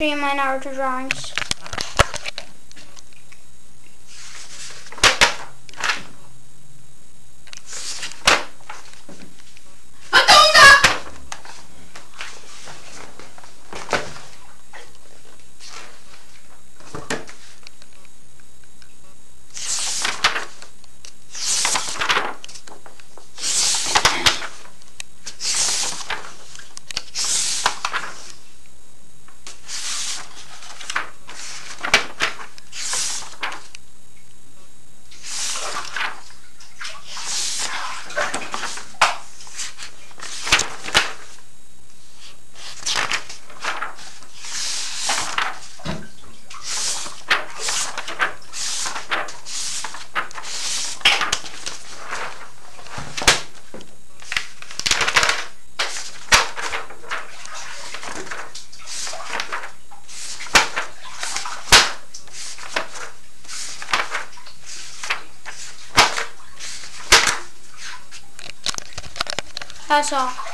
Three my Naruto drawings. 发烧。